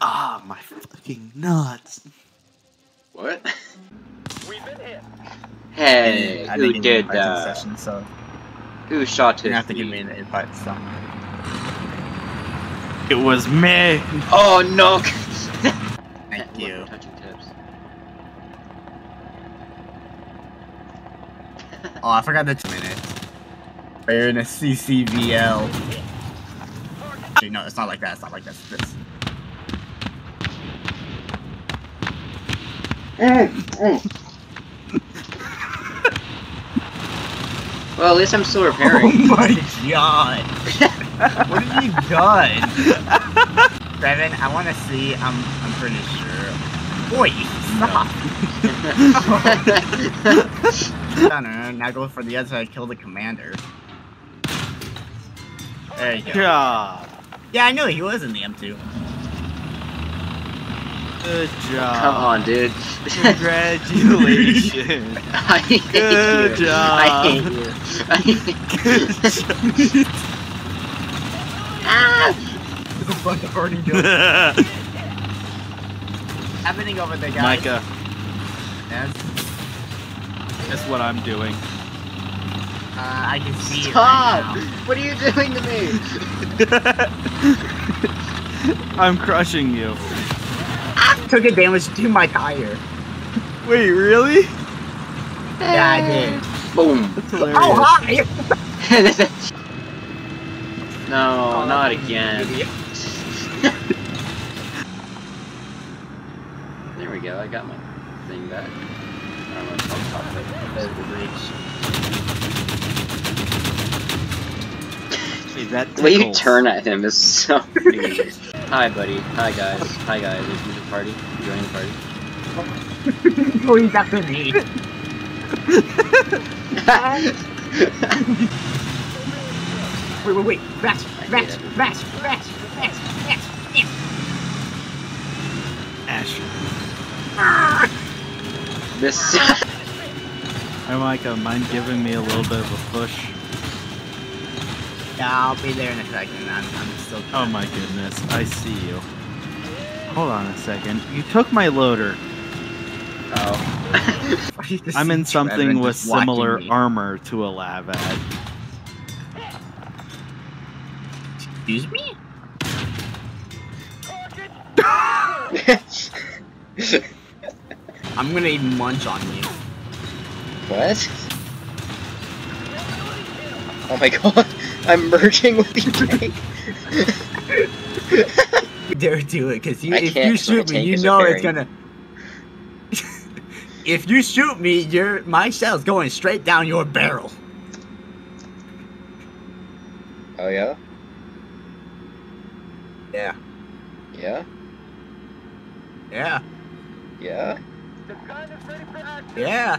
Ah, my fucking nuts. What? We've been hit. Hey, I who didn't get did an invite to the that? Session, so Who shot you're his gonna have to give me an invite. So. It was me. Oh no! Thank you. Touching tips. Oh, I forgot the two minutes. We're in a CCVL. Actually, no, it's not like that. It's not like that. It's this. Well, at least I'm still repairing. Oh my god! what have you done? Seven, I want to see. I'm. I'm pretty sure. Boy, stop! Now go for the other side. Kill the commander. There you go. Yeah, I knew he was in the M2. Good job. Come on, dude. Congratulations. I hate Good you. job. I hate you. I hate Good job. ah! There's a bunch of already doing happening over there, guys. Micah, Yes. that's what I'm doing. Uh, I can see it Stop! right What are you doing to me? I'm crushing you. Now. Took a damage to my tire. Wait, really? Yeah, I did. Boom. That's oh, hilarious. Oh, hi! no, Oh, not again. There we go. I got my thing back. I don't know if I'll talk about Wait, that it. The way you turn at him is so weird. Hi, buddy. Hi, guys. Hi, guys. Is you the party? You joining the party? oh, he's after me. Wait, wait, wait. Bash, bash, bash, bash, bash, bash, bash. Ash. this. Hey, Micah, uh, mind giving me a little bit of a push? Yeah, I'll be there in a second. I'm, I'm still. Oh my goodness, I see you. Hold on a second. You took my loader. oh. I'm in something Trevin with similar me. armor to a Lavad. Excuse me? I'm gonna munch on you. what? Oh my god. I'm merging with your tank. You dare do it, cause you, I if can't, you 'cause my shoot me, you know it's gonna. if you shoot me, your my shell's going straight down your barrel. Oh yeah? Yeah. Yeah? Yeah. Yeah? The gun is ready for action. Yeah.